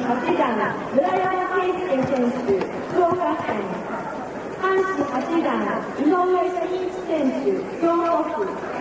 士八段村山圭介選手福岡県阪神八段井上真一選手兵庫府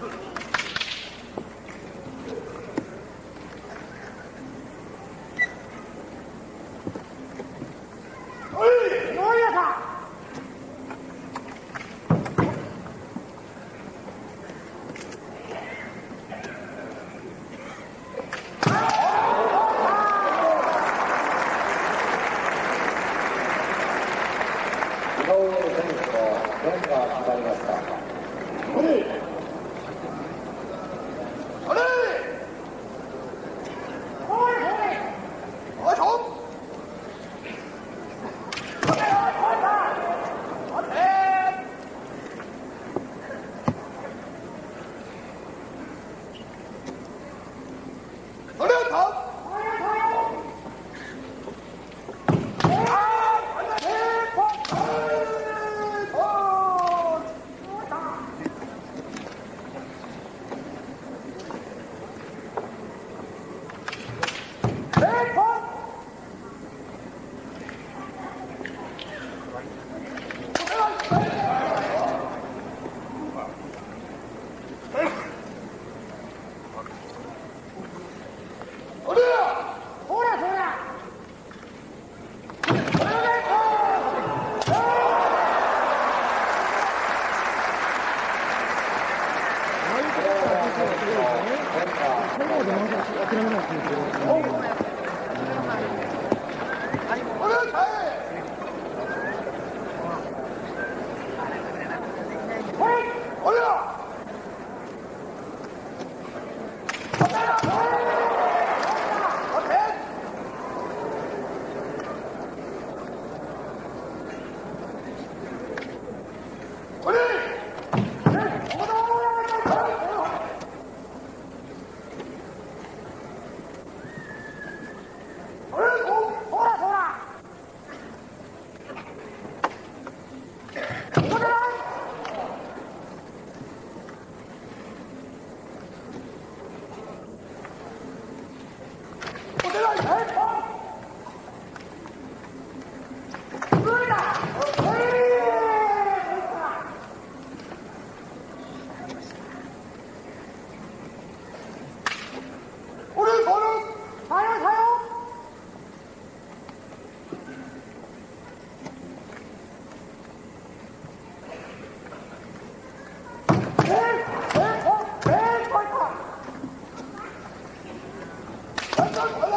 井上選手の連覇が決まりました。はめいい。Come on.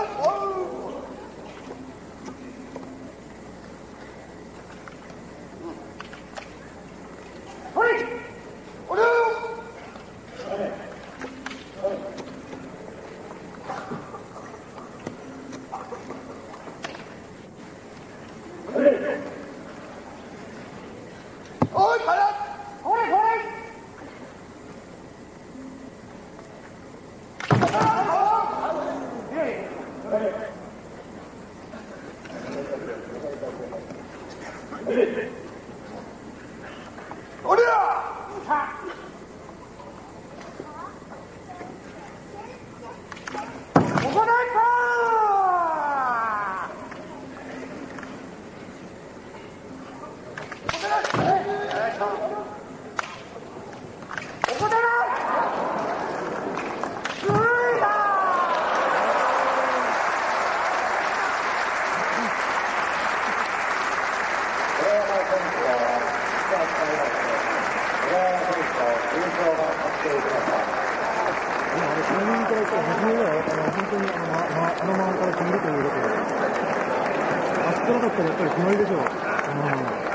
あそこなかったらやっぱり決まりでしょう。うん